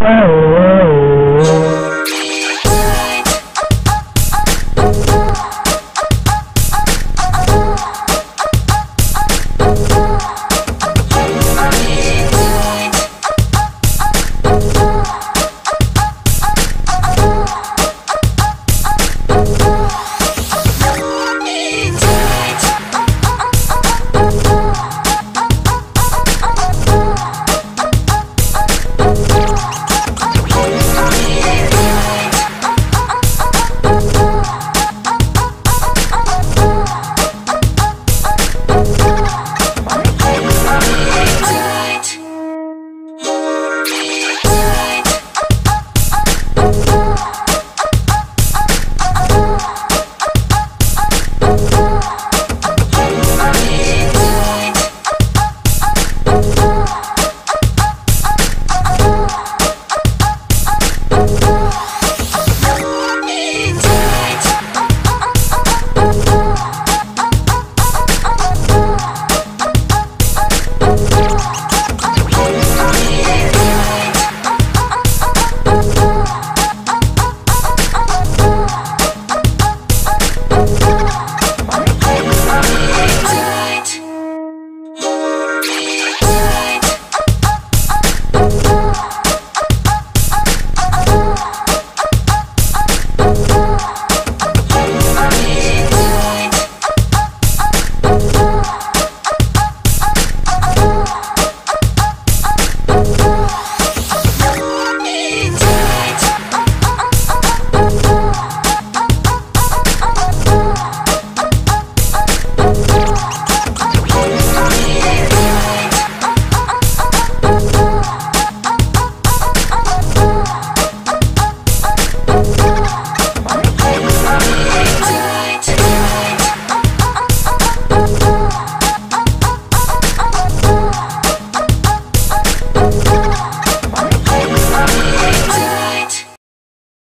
Hello.